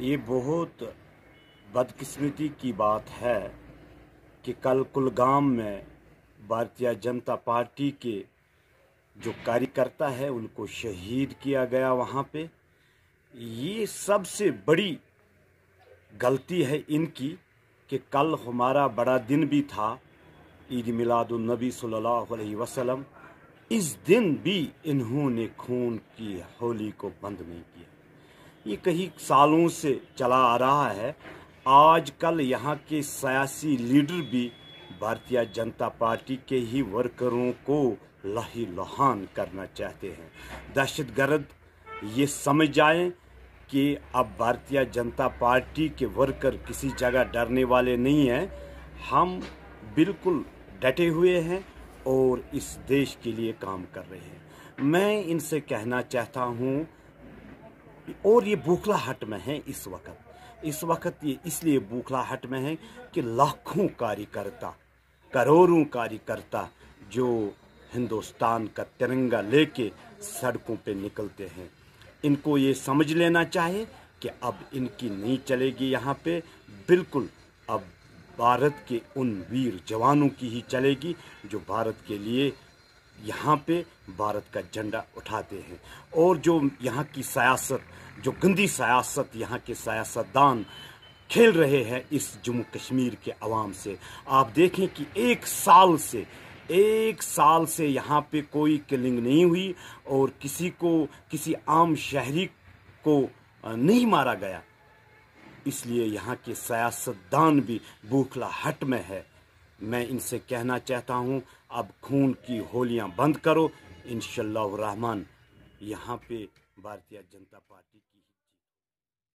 ये बहुत बदकिस्मती की बात है कि कल कुलगाम में भारतीय जनता पार्टी के जो कार्यकर्ता है, उनको शहीद किया गया वहाँ पे। ये सबसे बड़ी गलती है इनकी कि कल हमारा बड़ा दिन भी था, ईद मिलादुलनबी सल्लल्लाहु अलैहि वसल्लम। इस दिन भी इन्होंने खून की होली को बंद नहीं किया। ये कई सालों से चला आ रहा है। आजकल यहाँ के सियासी लीडर भी भारतीय जनता पार्टी के ही वर्करों को लही लहान करना चाहते हैं। दहशत गर्द, ये समझ जाएँ कि अब भारतीय जनता पार्टी के वर्कर किसी जगह डरने वाले नहीं हैं। हम बिल्कुल डटे हुए हैं और इस देश के लिए काम कर रहे हैं। मैं इनसे कहना चाहता हूँ और ये बूखलाहट में है इस वक्त। इस वक्त ये इसलिए बूखलाहट में है कि लाखों कार्यकर्ता, करोड़ों कार्यकर्ता जो हिंदुस्तान का तिरंगा लेके सड़कों पे निकलते हैं, इनको ये समझ लेना चाहिए कि अब इनकी नहीं चलेगी यहाँ पे। बिल्कुल, अब भारत के उन वीर जवानों की ही चलेगी जो भारत के लिए यहाँ पे भारत का झंडा उठाते हैं। और जो यहाँ की सियासत, जो गंदी सियासत, यहाँ के सियासतदान खेल रहे हैं इस जम्मू कश्मीर के आवाम से, आप देखें कि एक साल से, एक साल से यहाँ पे कोई किलिंग नहीं हुई और किसी को, किसी आम शहरी को नहीं मारा गया। इसलिए यहाँ के सियासतदान भी बूखला हट में है। मैं इनसे कहना चाहता हूँ, अब खून की होलियाँ बंद करो। इन रहमान, यहाँ पे भारतीय जनता पार्टी